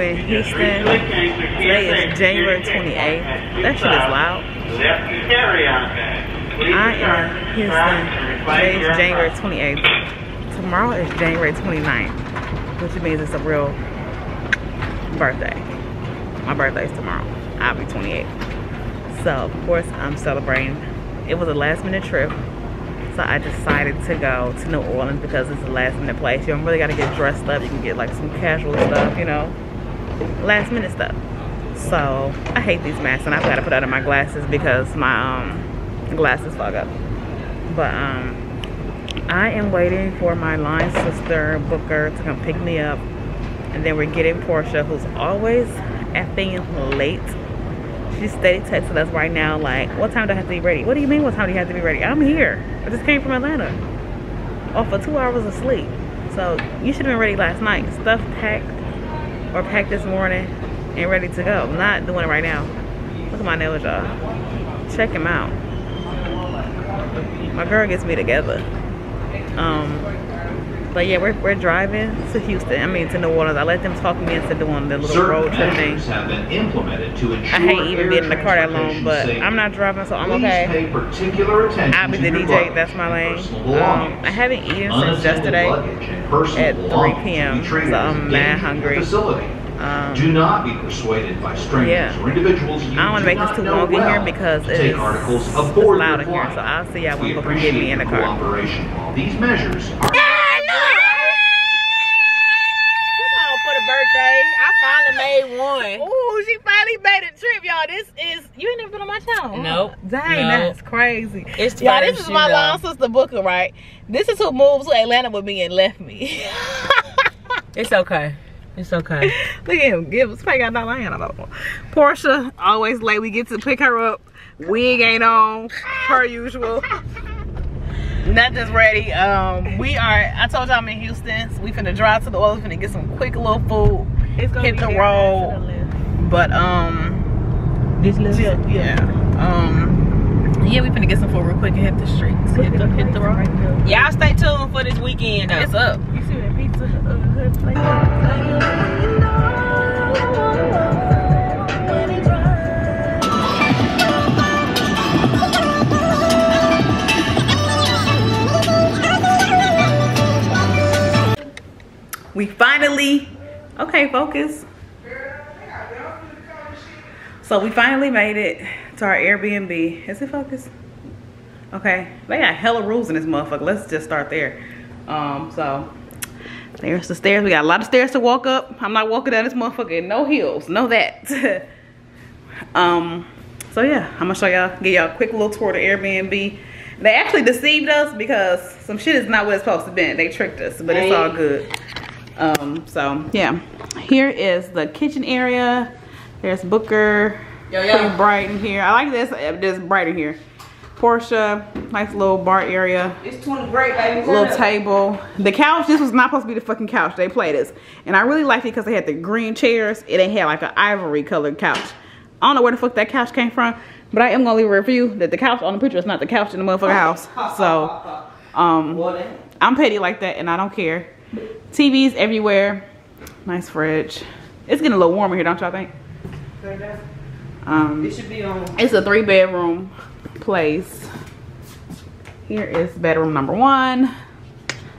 am in Houston. Today is January 28th. That shit is loud. I am in Houston. Today is January 28th. Tomorrow is January 29th, which means it's a real birthday. My birthday is tomorrow. I'll be 28. So, of course, I'm celebrating. It was a last minute trip. So I decided to go to New Orleans because it's a last minute place. You don't really gotta get dressed up. You can get like some casual stuff, you know, last minute stuff. So I hate these masks and I've got to put out of my glasses because my um, glasses fog up. But um, I am waiting for my line sister Booker to come pick me up. And then we're getting Portia who's always effing late She's steady texting us right now like, what time do I have to be ready? What do you mean what time do you have to be ready? I'm here. I just came from Atlanta. Off for two hours of sleep. So you should have been ready last night. Stuff packed or packed this morning and ready to go. I'm not doing it right now. Look at my nails, y'all. Check him out. My girl gets me together. Um, but yeah, we're, we're driving to Houston. I mean to New Orleans. I let them talk me into doing the little Certain road trip thing. have been implemented to ensure I hate even being in the car that long, but safety. I'm not driving, so I'm Please okay. pay particular attention I'll be the DJ. That's my lane. Um. I haven't eaten since yesterday luggage and personal at 3 p.m., will be treated so I'm mad danger to the hungry. Facility. Um, Do not be persuaded by strangers yeah. or individuals you I don't want to make this too long in well here because it is articles it's aboard loud in here. So I'll see y'all when Booker get me in the car. these measures are made one. Ooh, she finally made a trip, y'all. This is you ain't never been on my channel. Nope. Dang, Nope. that's crazy. It's Y'all, this is my long sister Booker, right? This is who moved to Atlanta with me and left me. It's okay. It's okay. Look at him. Give us got dollar hand on Portia, always late. We get to pick her up. Wig ain't on, per usual. Nothing's ready. Um, we are. I told y'all I'm in Houston. So we finna drive to the oil. Finna get some quick little food. It's Hit the road. But um, This little yeah, yeah. Um, yeah, we finna get some food real quick and hit the streets. Hit the, hit the road. Y'all stay tuned for this weekend though. It's up. You see that pizza uh, We finally, okay, focus. So we finally made it to our Airbnb. Is it focus? Okay, they got hella rules in this motherfucker. Let's just start there. Um, so there's the stairs. We got a lot of stairs to walk up. I'm not walking down this motherfucker no heels. Know that. um, so yeah, I'm gonna show y'all, give y'all a quick little tour of the Airbnb. They actually deceived us because some shit is not what it's supposed to be. They tricked us, but it's all good. Um, so yeah, here is the kitchen area. There's Booker, Yo, yo. pretty bright in here. I like this, uh, this bright in here. Portia, nice little bar area It's 20 great, baby. little table. The couch, this was not supposed to be the fucking couch. They played this. And I really liked it because they had the green chairs. It ain't had like an ivory colored couch. I don't know where the fuck that couch came from. But I am gonna leave a review that the couch on the picture is not the couch in the motherfucking house. So um I'm petty like that and I don't care. TVs everywhere. Nice fridge. It's getting a little warmer here, don't y'all think? Um It should be on. it's a three bedroom place. Here is bedroom number one.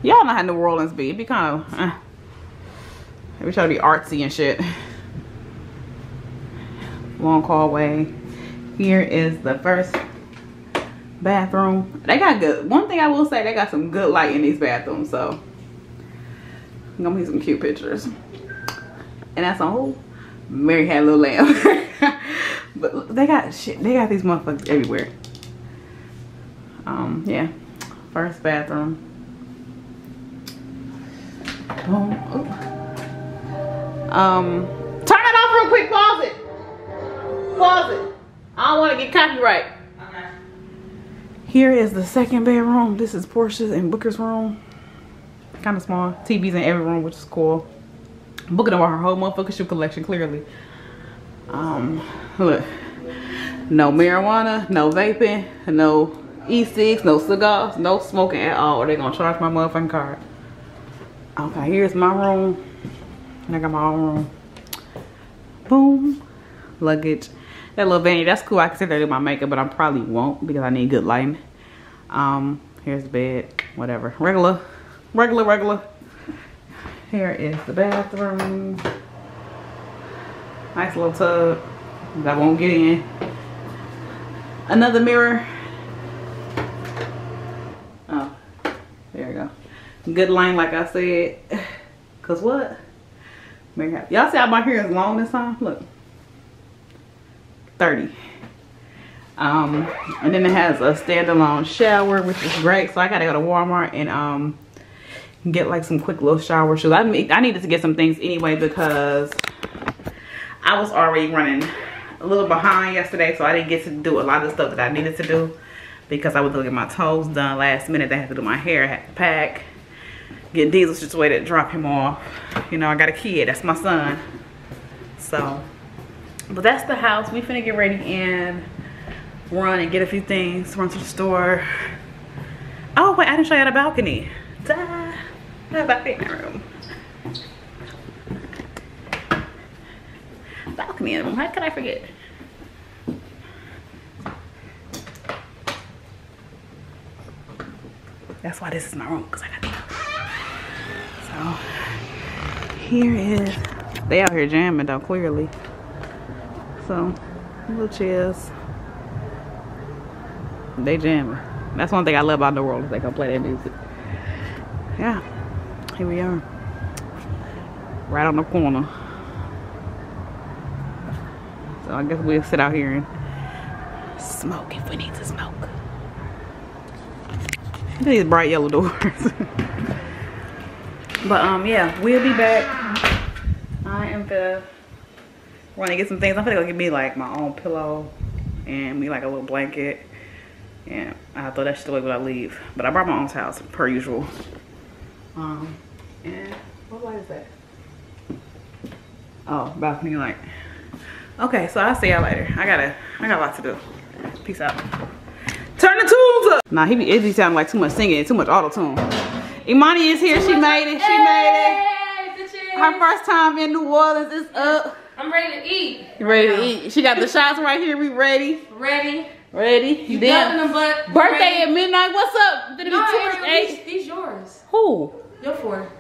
Y'all know how New Orleans be. It be kind of, uh, we try to be artsy and shit. Long hallway. Here is the first bathroom. They got good. One thing I will say, they got some good light in these bathrooms. So, gonna get some cute pictures. And that's who? Mary had a little lamb. but they got shit. They got these motherfuckers everywhere. Um, yeah. First bathroom. Boom. Um, turn it off real quick. Pause it. Pause it. I don't want to get copyright. Okay. Here is the second bedroom. This is Portia's and Booker's room. Kind of small. TVs in every room, which is cool. Booker about her whole motherfucking shoe collection, clearly. Um, look. No marijuana, no vaping, no e-cigs, no cigars, no smoking at all. Or They're gonna charge my motherfucking card. Okay, here's my room. And I got my own room. Boom. Luggage. That little vanity, that's cool. I can sit there do my makeup, but I probably won't because I need good lighting. Um, here's the bed, whatever. Regular, regular, regular. Here is the bathroom. Nice little tub that won't get in. Another mirror. Oh, there you go. Good line, like I said. Cause what? Y'all see how my hair is long this time? Look. 30. Um, and then it has a standalone shower, which is great. So I gotta go to Walmart and um get like some quick little shower shoes. I, I needed to get some things anyway because I was already running a little behind yesterday. So I didn't get to do a lot of the stuff that I needed to do because I was going to get my toes done last minute. I had to do my hair, I had to pack. Get Diesel situated, drop him off. You know, I got a kid, that's my son. So, but that's the house. We finna get ready and run and get a few things, run to the store. Oh, wait, I didn't show you the balcony. Ta the balcony room. Balcony room, how could I forget? That's why this is my room, because I got so here is they out here jamming though clearly. So little chairs. They jamming. That's one thing i love about the world is they can play that music here we are right on the corner so i guess we'll sit out here and smoke if we need to smoke these bright yellow doors But um, yeah, we'll be back. I am gonna want to get some things. I'm gonna go get me like my own pillow and me like a little blanket. And I thought that shit away when I leave. But I brought my own towels per usual. Um, and what light is that? Oh, balcony light. Okay, so I'll see y'all later. I gotta, I got a lot to do. Peace out. Turn the tunes up. Nah, he be, it be sounding like too much singing, too much auto tune. Imani is here. She made it. She made it. Her first time in New Orleans is up. I'm ready to eat. You ready to eat? She got the shots right here. We ready? Ready. Ready? You Damn. But Birthday ready. at midnight. What's up? Did it no, be too much? These, these yours. Who? Your four.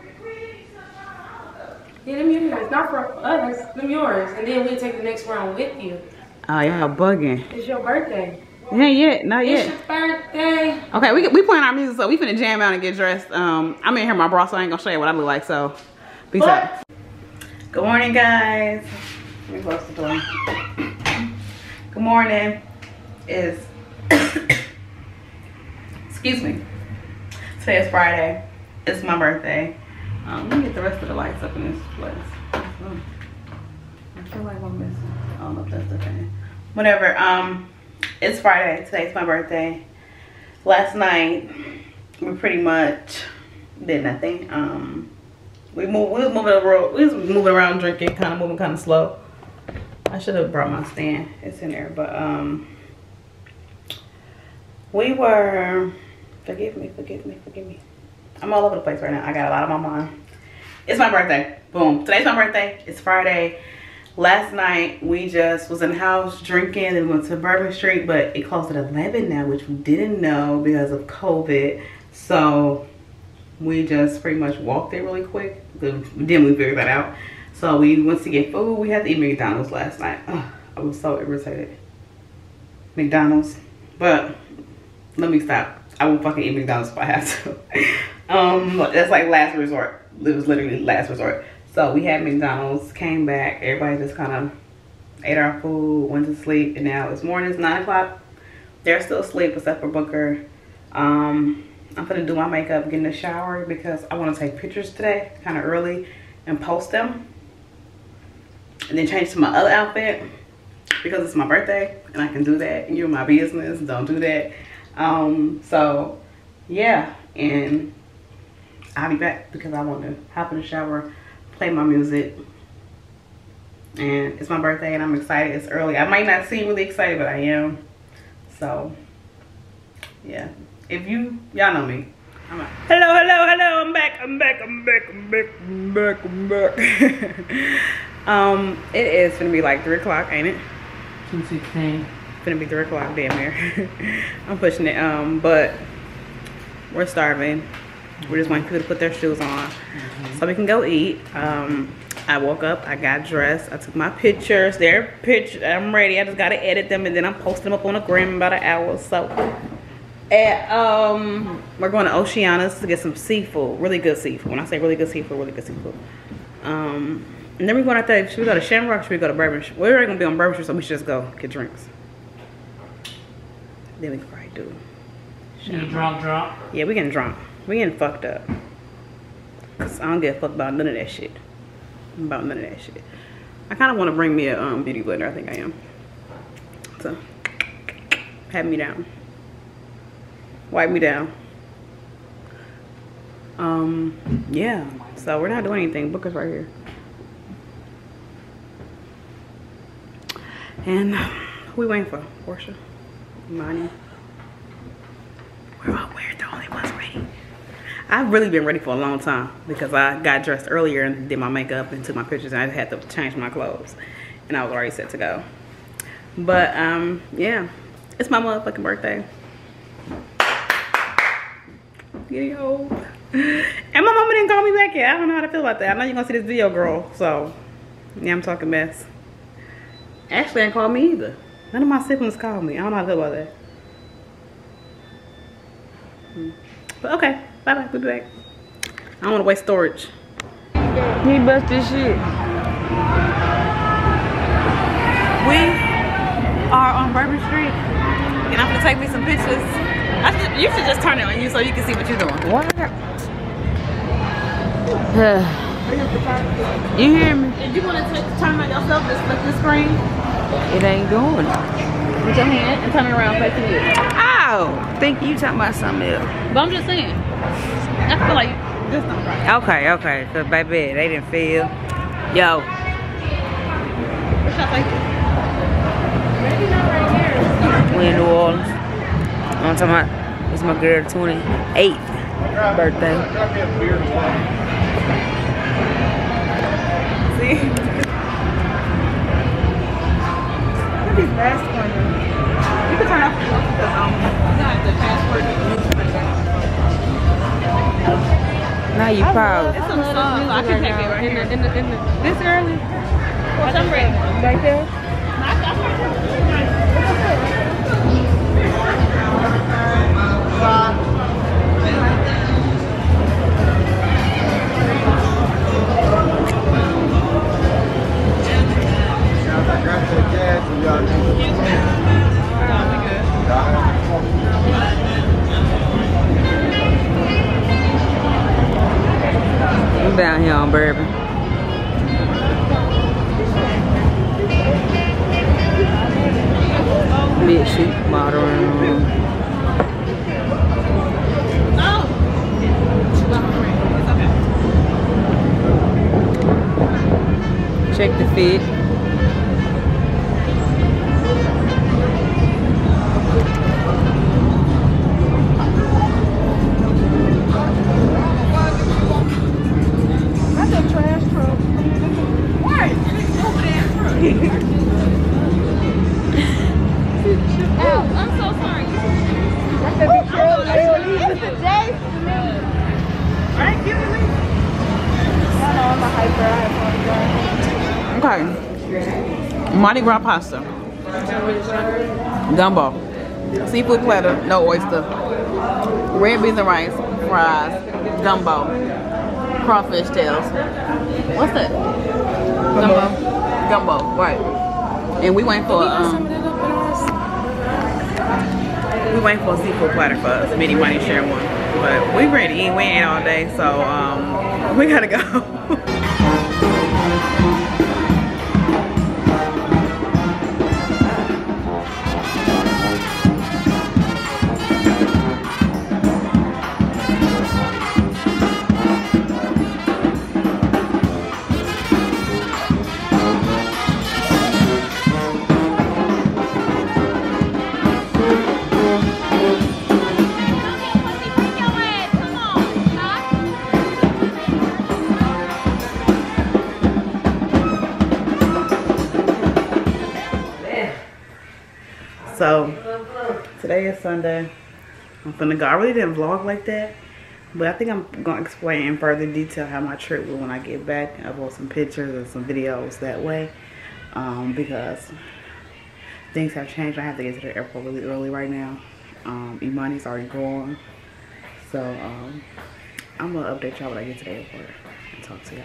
Yeah, them yours. Not for others. Them yours. And then we'll take the next round with you. Oh, y'all bugging. It's your birthday. Yeah, yet, not yet. It's your birthday. Okay, we we playing our music, so we finna jam out and get dressed. Um, I'm in here my bra, so I ain't gonna show you what I look like. So, peace out. Good morning, guys. Let me close the door. Good morning. Is excuse me. Today is Friday. It's my birthday. Um, let me get the rest of the lights up in this place. I feel like I'm missing. I don't know if that's thing. Whatever. Um it's Friday. Today's my birthday. Last night, we pretty much did nothing. Um, we moved. We was moving around. We was moving around, drinking, kind of moving, kind of slow. I should have brought my stand. It's in there, but um, we were. Forgive me. Forgive me. Forgive me. I'm all over the place right now. I got a lot on my mind. It's my birthday. Boom. Today's my birthday. It's Friday last night we just was in the house drinking and went to Bourbon Street, but it closed at 11 now, which we didn't know because of COVID. So we just pretty much walked there really quick. Then we figured that out. So we went to get food. We had to eat McDonald's last night. Ugh, I was so irritated. McDonald's. But let me stop. I will fucking eat McDonald's if I have to. um, that's like last resort. It was literally last resort. So we had McDonald's, came back, everybody just kind of ate our food, went to sleep, and now it's morning, it's 9 o'clock. They're still asleep except for Booker. Um, I'm gonna do my makeup, get in the shower because I wanna take pictures today, kind of early, and post them. And then change to my other outfit because it's my birthday and I can do that. You're my business, don't do that. Um, so yeah, and I'll be back because I want to hop in the shower, play my music. And it's my birthday and I'm excited. It's early. I might not seem really excited, but I am. So, Yeah. If you y'all know me. I'm out. Hello, hello, hello. I'm back. I'm back. I'm back. I'm back. I'm back. I'm back. um, it is gonna be like three o'clock, ain't it? Two sixteen. Gonna be three o'clock, damn near. I'm pushing it. Um, but we're starving. We're just waiting for people to put their shoes on so we can go eat. Um, I woke up, I got dressed, I took my pictures. They're pictures. I'm ready. I just gotta edit them and then I'm posting them up on the gram in about an hour. So, and, um, we're going to Oceana's to get some seafood, really good seafood. When I say really good seafood, really good seafood. Um, and then we're going out there. Should we go to Shamrock? Should we go to Bourbon? We're already gonna be on Bourbon Street, so we should just go get drinks. Then we can probably do. You drunk, drunk. Yeah, we getting drunk. Getting fucked up. Cause I don't give a fuck about none of that shit. About none of that shit. I kind of want to bring me a um, beauty blender. I think I am. So, pat me down. Wipe me down. Um, yeah. So we're not doing anything. Book us right here. And we waiting for? Portia, Imani. We're all we're the only ones ready. I've really been ready for a long time because I got dressed earlier and did my makeup and took my pictures and I had to change my clothes and I was already set to go. But um, yeah, it's my motherfucking birthday. Getting old. And my mama didn't call me back yet. I don't know how to feel about that. I know you're gonna see this video, girl. So yeah, I'm talking mess. Ashley ain't called me either. None of my siblings called me. I don't know how to feel about that. Hmm. But okay, bye bye. Be back. I don't want to waste storage. He bust this shit. We are on Bourbon Street, and I'm gonna take me some pictures. I should, you should just turn it on you so you can see what you're doing. What? you hear me? If you want to turn it yourself, just flip the screen It ain't going. it. with your hand and turn it around facing you. Oh, think you talking about something else. But I'm just saying, I feel like this don't right. Okay, okay, cause baby, they didn't feel. Yo, What I say? we in New Orleans. I'm talking about, it's my girl 28th birthday. See? Look at these mask corners. You can turn off the because um, you got the password. Now you proud. It's some stuff, so I can take it right here. In the, in the, this early? What's up, ready? Right there? Check the fit. Mardi Gras pasta. Gumbo. Seafood platter, no oyster. Red beans and rice, fries, gumbo, crawfish tails. What's that? Gumbo. Gumbo, right. And we went for um we went for a seafood platter for us. Minnie might share one. But we ready. We ain't all day, so um we gotta go. Today is Sunday. I'm finna go. I really didn't vlog like that. But I think I'm gonna explain in further detail how my trip was when I get back. I will some pictures and some videos that way. Um, because things have changed. I have to get to the airport really early right now. Um, Imani's already gone. So um, I'm gonna update y'all when I get to the airport and talk to y'all.